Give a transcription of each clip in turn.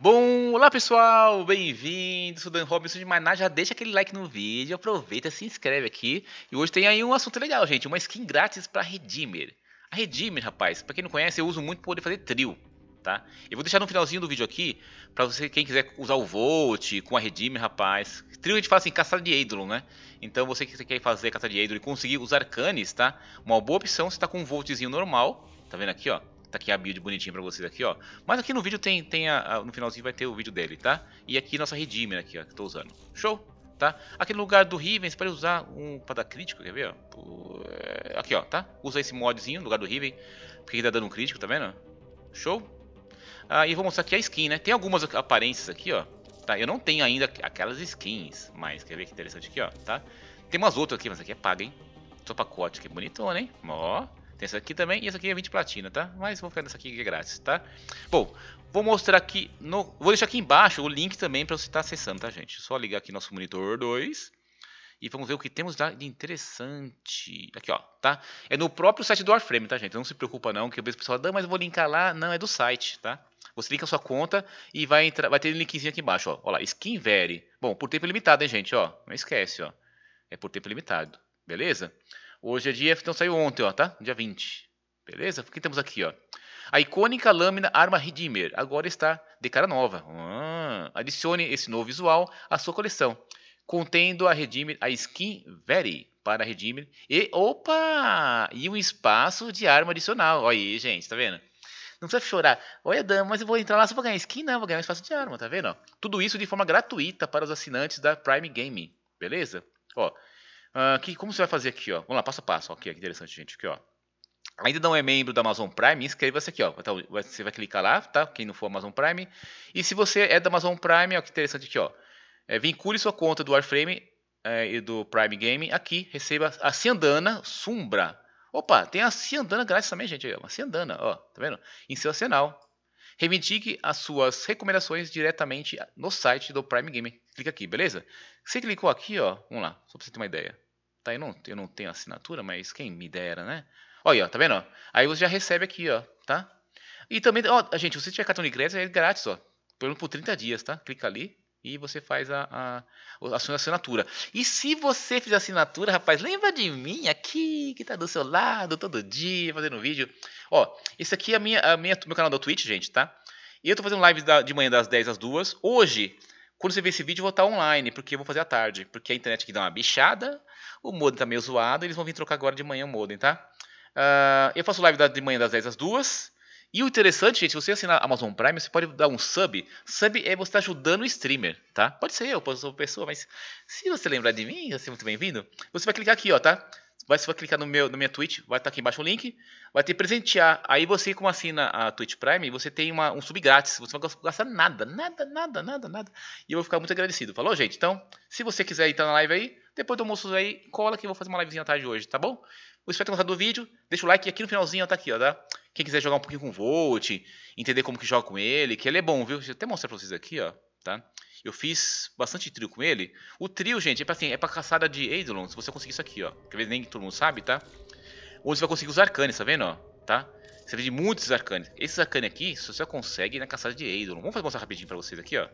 Bom, olá pessoal, bem-vindos, sou Dan Robinson de Maná, já deixa aquele like no vídeo, aproveita, se inscreve aqui. E hoje tem aí um assunto legal, gente, uma skin grátis para Redeemer. A Redeemer, rapaz, para quem não conhece, eu uso muito para poder fazer trio, tá? Eu vou deixar no finalzinho do vídeo aqui, para você, quem quiser usar o Volt com a Redeemer, rapaz. Trio a gente fala assim, caçada de Eidolon, né? Então você que quer fazer caçada de Eidolon e conseguir usar Arcanes, tá? Uma boa opção, você tá com um Voltzinho normal, tá vendo aqui, ó? Tá aqui a build bonitinha pra vocês aqui, ó. Mas aqui no vídeo tem, tem a, a, no finalzinho vai ter o vídeo dele, tá? E aqui nossa Redeemer aqui, ó, que eu tô usando. Show? Tá? Aqui no lugar do Riven, você pode usar um pra dar crítico, quer ver, ó? Aqui, ó, tá? Usa esse modzinho no lugar do Riven, porque ele tá dando um crítico, tá vendo? Show? Ah, e vou mostrar aqui a skin, né? Tem algumas aparências aqui, ó. Tá? Eu não tenho ainda aquelas skins, mas quer ver que interessante aqui, ó, tá? Tem umas outras aqui, mas aqui é paga, hein? Só pacote aqui, bonitona, hein? Ó, tem essa aqui também e essa aqui é 20 platina, tá? Mas vou ficar nessa aqui que é grátis, tá? Bom, vou mostrar aqui, no, vou deixar aqui embaixo o link também para você estar tá acessando, tá gente? Só ligar aqui nosso monitor 2 e vamos ver o que temos lá de interessante. Aqui, ó, tá? É no próprio site do Warframe, tá gente? Não se preocupa não, que às vezes o pessoal, não, mas eu vou linkar lá. Não, é do site, tá? Você linka a sua conta e vai entrar, vai ter um linkzinho aqui embaixo, ó. Olha lá, Skin Vary. Bom, por tempo limitado, hein, gente, ó. Não esquece, ó. É por tempo limitado, beleza? Hoje é dia, então saiu ontem, ó, tá? Dia 20. Beleza? O que temos aqui, ó? A icônica lâmina Arma Redeemer agora está de cara nova. Ah, adicione esse novo visual à sua coleção, contendo a Redeemer, a skin Very para a Redeemer e, opa, e um espaço de arma adicional. Olha aí, gente, tá vendo? Não precisa chorar. Olha, Dan, mas eu vou entrar lá só para ganhar skin? Não, vou ganhar um espaço de arma, tá vendo? Tudo isso de forma gratuita para os assinantes da Prime Gaming, beleza? Ó, uh, que, como você vai fazer aqui, ó? Vamos lá, passo a passo. Ok, que interessante, gente. Aqui, ó ainda não é membro da Amazon Prime, inscreva-se aqui, ó. Então, você vai clicar lá, tá? Quem não for Amazon Prime. E se você é da Amazon Prime, ó, que interessante aqui, ó. É, vincule sua conta do Warframe é, e do Prime Game aqui, receba a Ciandana Sumbra. Opa, tem a Ciandana grátis também, gente. Uma Ciandana, ó, tá vendo? Em seu arsenal. Reivindique as suas recomendações diretamente no site do Prime Game. Clica aqui, beleza? Você clicou aqui, ó, vamos lá, só pra você ter uma ideia. Tá, eu não, eu não tenho assinatura, mas quem me dera, né? Olha, ó, tá vendo? Aí você já recebe aqui, ó, tá? E também, ó, gente, se você tiver cartão de crédito, é grátis, ó. Por 30 dias, tá? Clica ali e você faz a, a, a sua assinatura. E se você fizer assinatura, rapaz, lembra de mim aqui, que tá do seu lado todo dia, fazendo vídeo. Ó, esse aqui é a minha, a minha, meu canal da Twitch, gente, tá? E eu tô fazendo live da, de manhã das 10 às 2. Hoje, quando você ver esse vídeo, eu vou estar online, porque eu vou fazer à tarde. Porque a internet aqui dá uma bichada, o modem tá meio zoado, eles vão vir trocar agora de manhã o modem, tá? Uh, eu faço live de manhã das 10 às 2. E o interessante, gente, se você assinar Amazon Prime, você pode dar um sub. Sub é você estar tá ajudando o streamer, tá? Pode ser eu, pode ser outra pessoa, mas se você lembrar de mim, vai ser muito bem-vindo. Você vai clicar aqui, ó, tá? Você vai clicar no meu, no minha Twitch, vai estar tá aqui embaixo o link, vai ter presentear. Aí você, como assina a Twitch Prime, você tem uma, um sub grátis. Você não vai gastar nada, nada, nada, nada, nada. E eu vou ficar muito agradecido. Falou, gente? Então, se você quiser entrar na live aí, depois do almoço aí, cola que eu vou fazer uma livezinha à tarde hoje, tá bom? Espero ter gostado do vídeo. Deixa o like aqui no finalzinho, tá aqui, ó, tá? Quem quiser jogar um pouquinho com o Volt, entender como que joga com ele, que ele é bom, viu? Deixa eu até mostrar pra vocês aqui, ó, tá? Eu fiz bastante trio com ele. O trio, gente, é pra, assim, é pra caçada de Eidolon, se você conseguir isso aqui, ó. Que nem todo mundo sabe, tá? Ou você vai conseguir os arcanes, tá vendo, ó? Tá? Você vê de muitos arcanes. Esses arcanes aqui, você consegue na caçada de Eidolon. Vamos mostrar rapidinho pra vocês aqui, ó.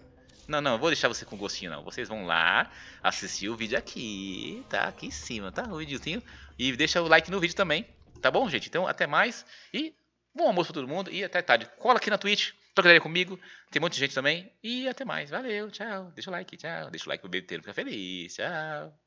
Não, não, vou deixar você com gostinho não. Vocês vão lá assistir o vídeo aqui, tá? Aqui em cima, tá? O videozinho. E deixa o like no vídeo também. Tá bom, gente? Então, até mais. E bom almoço pra todo mundo. E até tarde. Cola aqui na Twitch. Troca ideia comigo. Tem muita gente também. E até mais. Valeu. Tchau. Deixa o like. Tchau. Deixa o like pro bebê inteiro ficar feliz. Tchau.